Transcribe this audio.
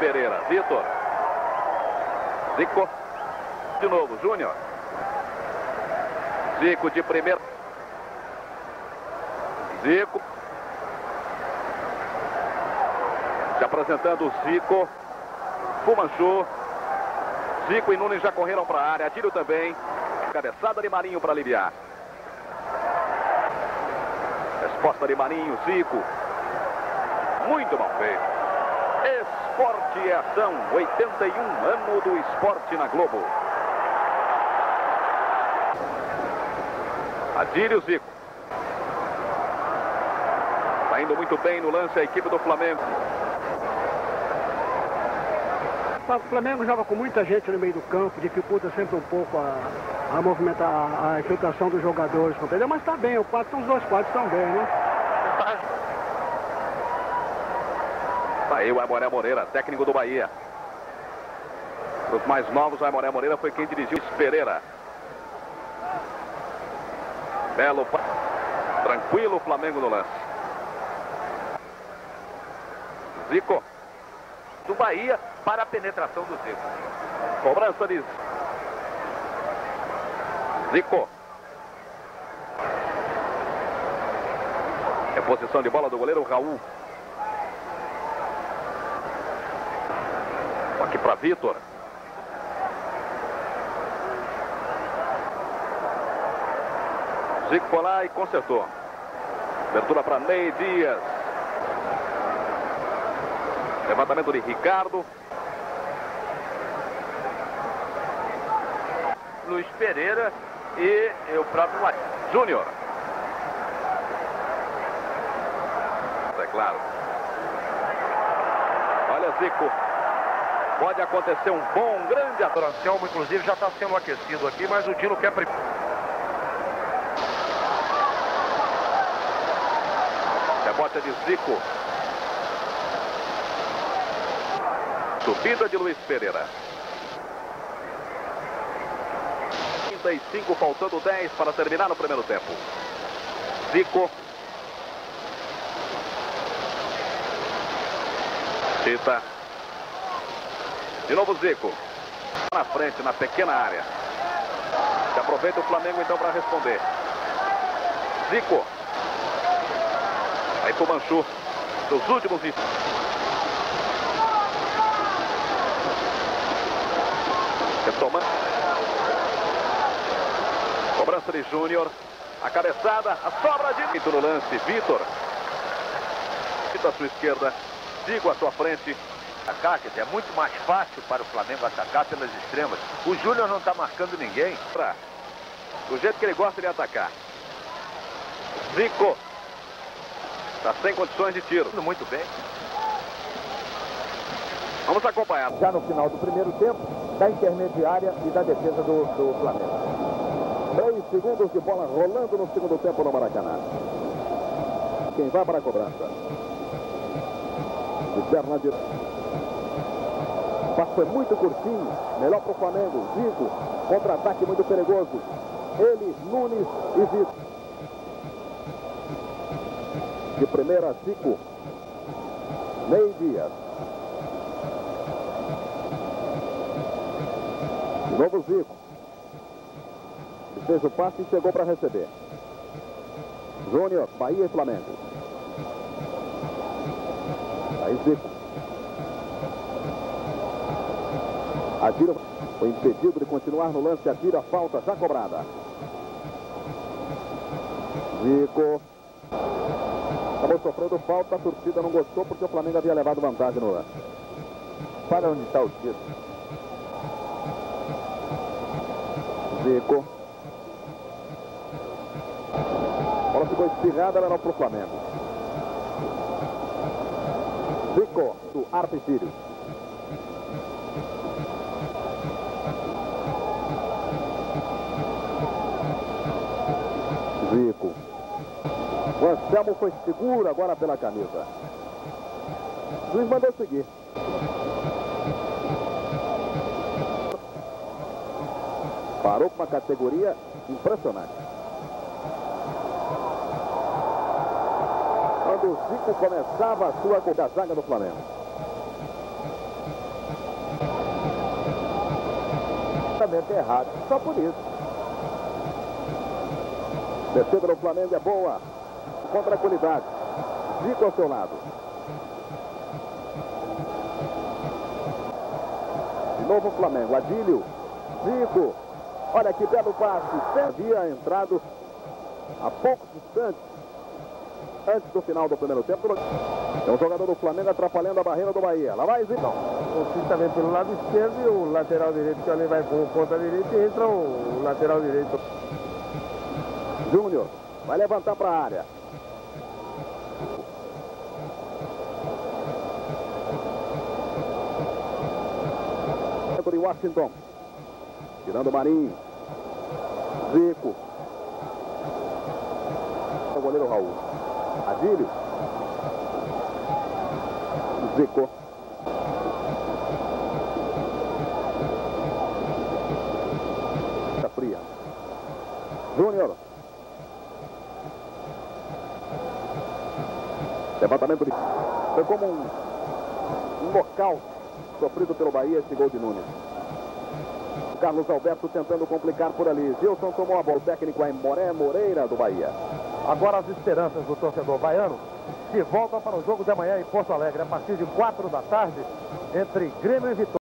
Pereira. Vitor. Zico. De novo, Júnior. Zico de primeira. Zico. Se apresentando o Zico. Fumanchu. Zico e Nunes já correram para a área. Tiro também. Cabeçada de Marinho para aliviar. Resposta de Marinho, Zico. Muito mal feito. Esporte e ação, 81 anos do esporte na Globo. Adílio Zico. Está indo muito bem no lance a equipe do Flamengo. O Flamengo joga com muita gente no meio do campo, dificulta sempre um pouco a, a movimentar, a, infiltração dos jogadores, entendeu? Mas está bem, o quadro, os dois quadros bem, né? Aí o Aimoré Moreira, técnico do Bahia. Os mais novos, o Aimoré Moreira foi quem dirigiu Pereira. Belo, tranquilo o Flamengo no lance. Zico. Do Bahia para a penetração do Zico. Cobrança de Zico. É posição de bola do goleiro Raul. Aqui para Vitor. Zico foi lá e consertou. Abertura para Ney Dias. Levantamento de Ricardo. Luiz Pereira e o próprio Júnior. É claro. Olha Zico. Pode acontecer um bom, um grande Anselmo, inclusive, já está sendo aquecido aqui, mas o Dino quer... Rebote de Zico. Subida de Luiz Pereira. 35, faltando 10 para terminar no primeiro tempo. Zico. Tita. De novo Zico. Na frente, na pequena área. Se aproveita o Flamengo então para responder. Zico. Aí pro Manchu. Dos últimos Retomando. Cobrança de Júnior. A cabeçada, a sobra de Vitor no lance. Vitor. Vitor à sua esquerda. Zico à sua frente. Atacar, é muito mais fácil para o Flamengo atacar pelas extremas. O Júnior não está marcando ninguém. Pra, do jeito que ele gosta de atacar. Zico. Está sem condições de tiro. Muito bem. Vamos acompanhar. Já no final do primeiro tempo, da intermediária e da defesa do, do Flamengo. Três segundos de bola rolando no segundo tempo no Maracanã. Quem vai para a cobrança? De perna de... O passo foi muito curtinho. Melhor para o Flamengo. Zico. Contra-ataque muito perigoso. Ele, Nunes e Zico. De primeira, Zico. Ney Dias. De novo Zico. Fez o passe e chegou para receber. Júnior, Bahia e Flamengo. Aí Zico. Atira, foi impedido de continuar no lance, atira a falta já cobrada. Zico. Acabou sofrendo falta, a torcida não gostou porque o Flamengo havia levado vantagem no lance. Para onde está o tiro? Zico. A bola ficou espirrada, não para o Flamengo. Zico, do Arpicírio. O Anselmo foi seguro agora pela camisa. O juiz mandou seguir. Parou com uma categoria impressionante. Quando o Zico começava a sua da zaga do Flamengo. Tratamento errado, só por isso. Defesa do Flamengo é boa. Com tranquilidade. Zico ao seu lado. De novo o Flamengo. Adílio. Zico. Olha que belo passe. Havia entrado a poucos instantes antes do final do primeiro tempo. É um jogador do Flamengo atrapalhando a barreira do Bahia. Lá vai Zico. O Cid também pelo lado esquerdo e o lateral direito que ali vai com o ponta direita e entra o lateral direito. Júnior. Vai levantar para a área. de Washington. Tirando o Marinho. Zico. O goleiro Raul. Adílio. Zico. Tá fria. Júnior. Levantamento de... Foi como um, um local sofrido pelo Bahia esse gol de Nunes. Carlos Alberto tentando complicar por ali. Gilson tomou a bola. O técnico é Moré Moreira do Bahia. Agora as esperanças do torcedor baiano se voltam para o jogo de amanhã em Porto Alegre, a partir de 4 da tarde, entre Grêmio e Vitória.